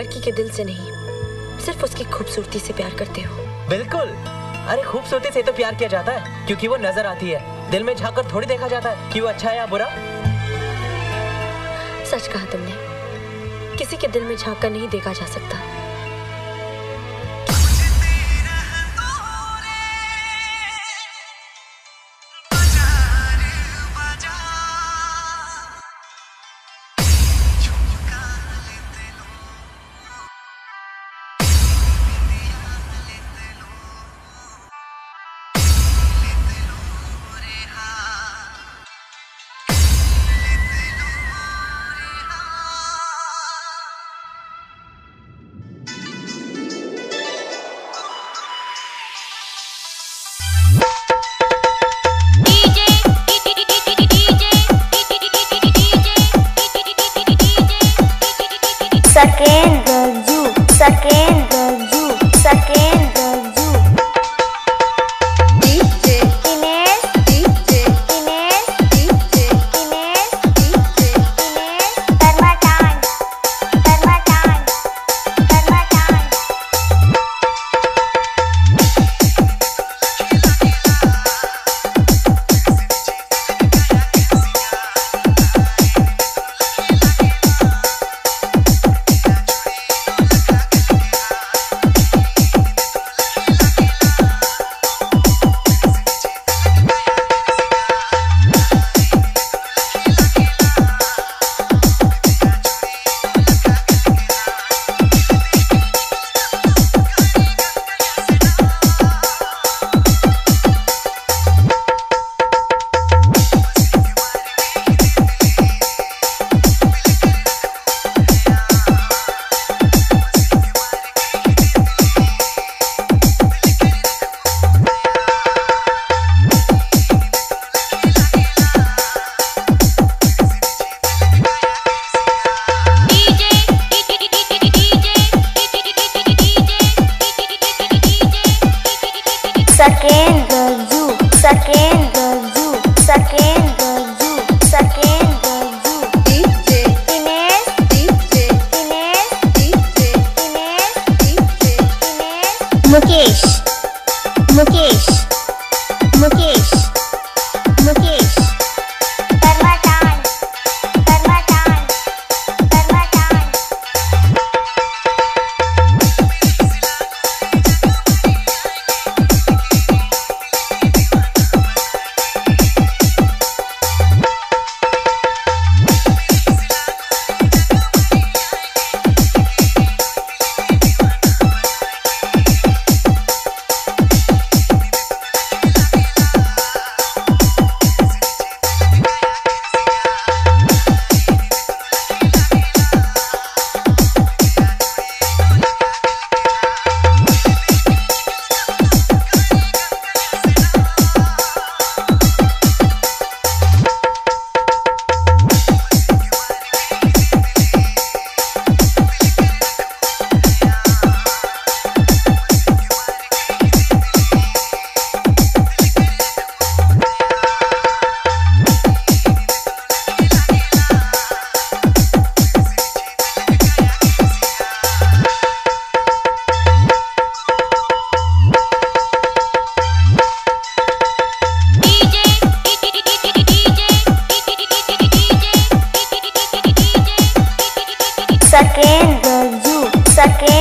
लड़की के दिल से नहीं सिर्फ़ उसकी खूबसूरती से प्यार करते हो। बिल्कुल। अरे खूबसूरती से तो प्यार किया जाता है क्योंकि वो नज़र आती है। दिल में झाकर थोड़ी देखा जाता है कि वो अच्छा है या बुरा। सच कहा तुमने। किसी के दिल में झाँक कर नहीं देखा जा सकता। saqué